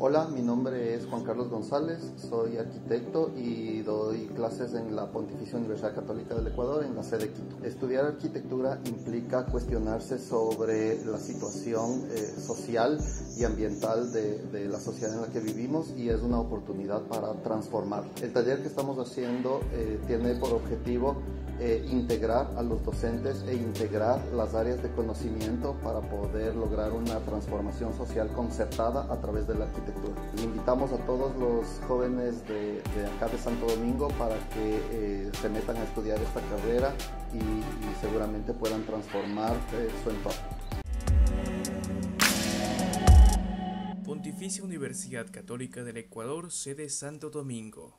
Hola, mi nombre es Juan Carlos González, soy arquitecto y doy clases en la Pontificia Universidad Católica del Ecuador en la sede Quito. Estudiar arquitectura implica cuestionarse sobre la situación eh, social y ambiental de, de, la sociedad en la que vivimos y es una oportunidad para transformar. El taller que estamos haciendo eh, tiene por objetivo eh, integrar a los docentes e integrar las áreas de conocimiento para poder lograr una transformación social concertada a través de la arquitectura. Invitamos a todos los jóvenes de, de acá de Santo Domingo para que eh, se metan a estudiar esta carrera y, seguramente puedan transformar eh, su entorno. Pontificia Universidad Católica del Ecuador, sede Santo Domingo.